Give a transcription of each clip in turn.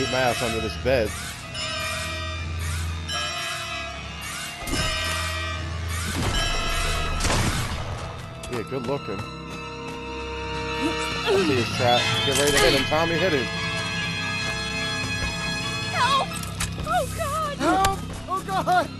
keep my ass under this bed. Yeah, good looking. I see his trap. Get ready to hit him, Tommy. Hit him. Help! Oh God! Help! Oh God!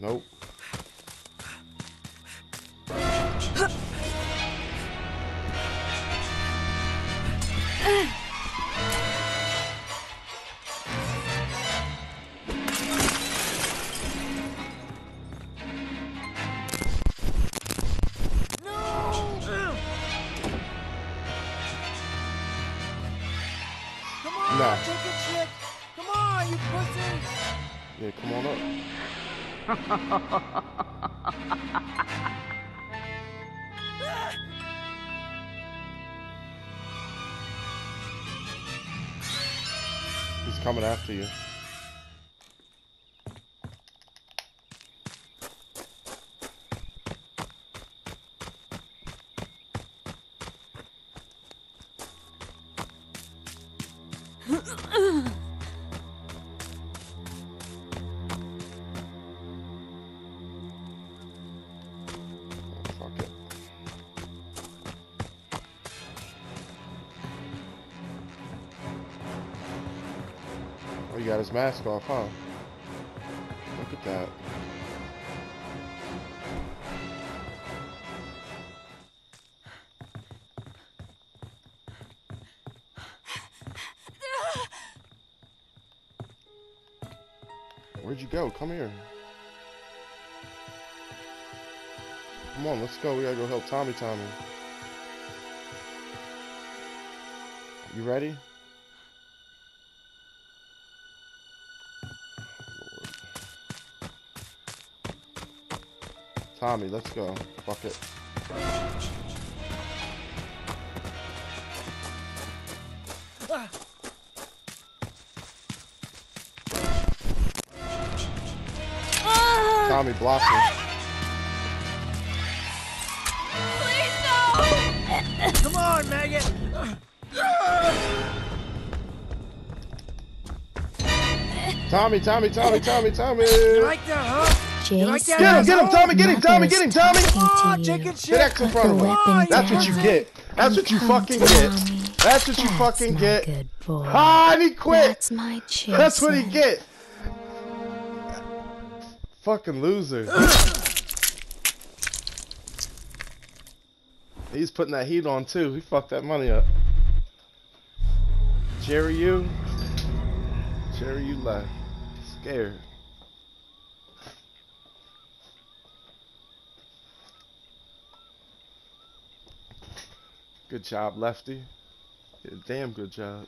Nope. Come on, Nah. shit! Come on, you pussy! Yeah, come on up. He's coming after you. Got his mask off, huh? Look at that. Where'd you go? Come here. Come on, let's go. We gotta go help Tommy Tommy. You ready? Tommy, let's go. Fuck it. Tommy, block me. Please no! Come on, maggot! Tommy, Tommy, Tommy, Tommy, Tommy. You like that, huh? Jason, like that? Get him, get him, Tommy, get him, Tommy, get him, Tommy. Come on, talking to you. chicken shit! Get X in front of him. weapon That's what you get. That's what you fucking get. That's what you fucking get. Good boy. Ah, and he quit. That's my Jason. That's what he get. Fucking loser. He's putting that heat on too. He fucked that money up. Jerry, you. Jerry, you left. Scared. Good job, Lefty. Did a damn good job.